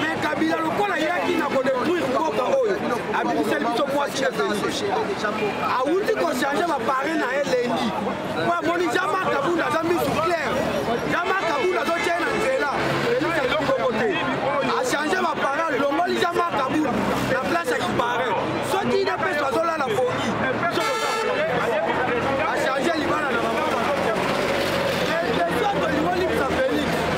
mais kabila lokola yaki na kodetruire mboka oyo abimiseli biso mwasi ya zeli awuti kochange bapare na ye lendi mpo amoni jean marc abunda aza misu claire jean marc abunda azotye na nzela elisa elongoko te achange bapare alongoli jean marc abunda na place ya kipare soki idps bazolala pongi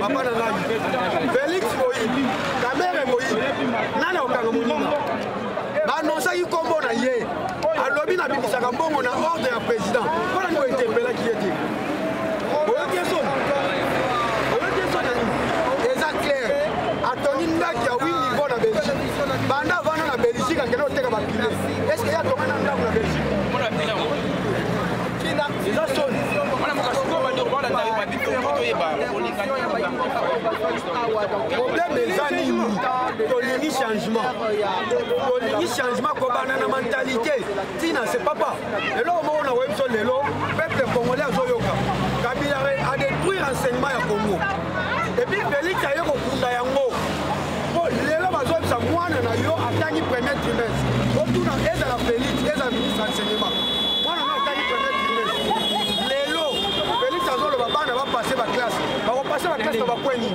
papa na nani felix boyi kamere boyi nani okanga molimo baanonsaki nkombo na ye alobi nabimisaka mbongo na ordre ya président mpo nani bointerpelaki ye te oyoki eso oyoki eso nani eza claire atoni ndaki ya wi niveau na belgique banda vana na belgique akende koteka bapile eske ye atonga na ndako na belgique eza soni wana mokasiko bandeko balanda yo babito toyeba problème eza nini tolingi changement tolingi changement kobanda na mentalité ntina se papa eloko moko na webiso lelo peuple congolais azoyoka kabila adétruire enseignement ya congo epuis felix aye kokunda yango mpo lelo bazoyebisa mwana na yo atangi premier trimestre otuna ezala felix ezala ministre ya enseignement mwana na atangi premier trimestre lelo felix azoloba bana bapase baklasse bakopase baklasse na bakweni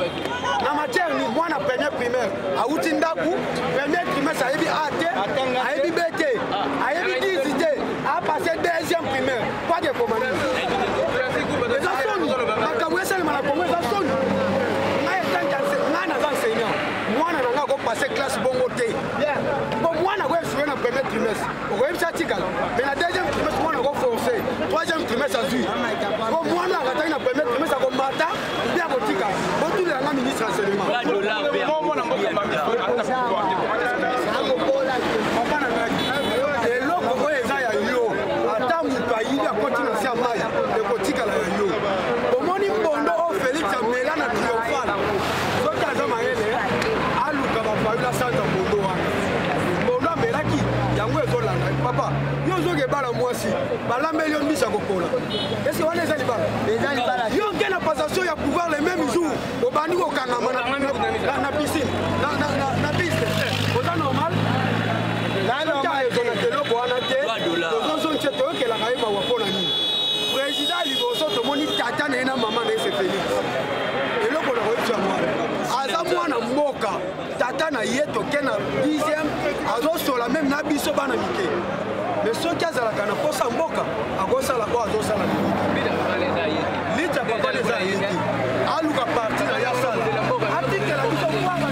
na matière ni mwana premier primaire awuti ndako premier trimestre ayebi a te ayebi b te ayebi 10 te a passé deuxième primaire pas de commande eza soni makambo esalema na congo eza soni ngai etangi ngai naza enseignant mwana na ngai akopasse classe bongo te po mwana akoyebisue na premier trimestre okoyebisa atikala mais na deuxième trimestre mwana akoforce troisième trimestre azwi po mwana akataki na premier trimestre akomata Bien botika, botuli yanga ministre ya Selema. Ba dollar pe. Bongo na mboka ba biso. Papa na ngai, eloko oyo eza ya yo, ata moto ayibi akoti na se ya mai, ekotikala ya yo. Omoni mbondo oyo Felix amela na triomphal, soki aza mayele, aluka bapayula sanza mbondo wana. Mbondo amelaki, yango ezolanda. Papa, yo ozoki ebala mwasi, balambeli yo mbisi ya kokola. Est-ce que wana eza libala? Eza libala. Yo quelle la passation ya pouvoir le même jour obandi ko kanga mana na piscine na na na na piste. Oza normal? Na normal ezo na kelo bwana te. Ozo zo nche to kela ka yeba wa pona nini? Président liboso to moni tata na ena maman na ese Félix. Eloko na ko tsa mwana. Aza mwana mboka. tata na ye toke na dixième azosola meme na biso bana mike me soki azalaka na mposa mboka akosala oyo azosala litia papa eza ye te aluka parti na ye asala atikela biso kwanga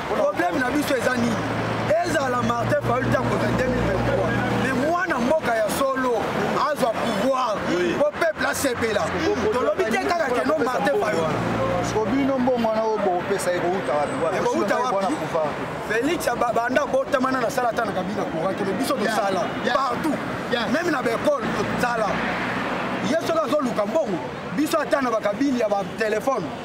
Problème na biso eza nini? Ezala Martin Fayulu te akozwa 2023. Mais mwana mboka ya solo azwa pouvoir mpo peuple asepela. Tolobi te kaka ke no Martin Fayulu. Siko bino mbongo wana oyo bokopesa ekouta wapi? Ekouta wapi? Felix abanda botamana na sala ata na kabila courant kebe biso tosala partout. Même na baekole tosala. Ye soki azoluka mbongo biso ata na bakabili ya batelefone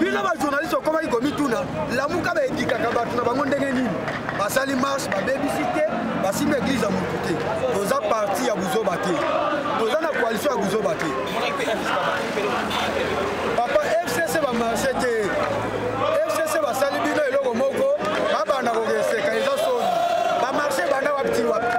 bino bajournaliste okomaki komituna lamuka baedikaka bato na bango ndenge nini basali marche babebisi te basimbi eglize ya motu te toza parti ya buzoba te toza na koalition ya buzoba te papa fcc bamarche te fcc basali bino eloko moko babanda kokeseka eza soni bamarche banda wapti wapi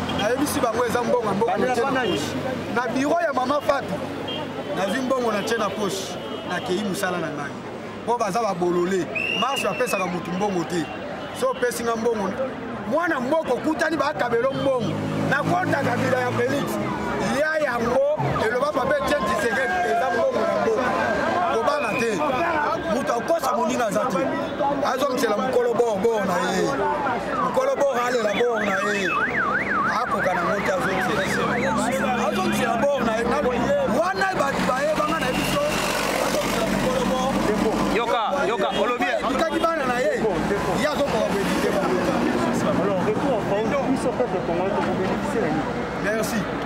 nayebisi bango eza mbongo ya mbongo natie na poche na biro ya mama fatu nazwi mbongo natie na poche nakei mosala na ngai mpo baza babolole marche bapesaka motu mbongo te so opesi nga mbongo mwana mboka okutani bakabelo mbongo nakota kabila ya felix ya yango eloba pape etienne tisekedi eza mbongo na mboka kobanga te moto akosa moninga aza te azongela mokolo bor bor na ye mokolo bor alela bor na ye akoka na moto azongela azongela bor na ye wana bato bayebanga na ye biso azongela mokolo bor yoka yoka olobi ekaki bana na ye ye azokoka koedike bango Merci.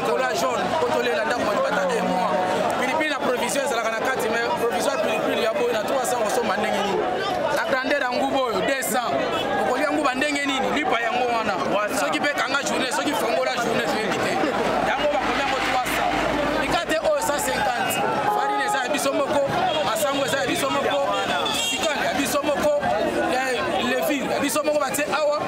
kola jaune po tolela ndako bato bata un mois pilipili na provision ezalaka na kati mais provisoire pilipili ya boye na 300 kosomba ndenge nini na grandeur ya nguba oyo 200 okolia nguba ndenge nini lipa yango wana soki mpe kanga journée soki fongola journée toyebi te yango bakolia yango 300 mikate oyo 150 farine eza ya biso moko masango eza ya biso moko sikale ya biso moko levire ya biso moko batie awa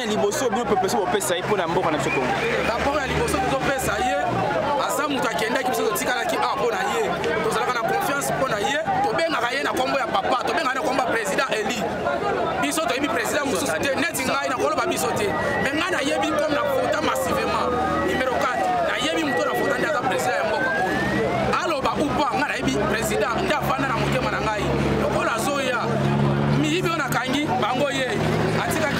ya liboso bino pepese bopesa ye mpo na mboka na biso kongo rapport ya liboso tozopesa ye aza moto akendaki biso totikalaki a ah, mpo na ye tozalaka na confiance mpo na ye tobengaka ye na nkombo ya papa tobengaka na nkombo ya président eli biso toyebi président mosusu te neti ngai nakoloba biso te me ngai nayebi comme na vota massivement numero 4 nayebi moto na vota nde aza président ya mboka oyo aloba ou pas ngai nayebi président nde afanda na motema na ngai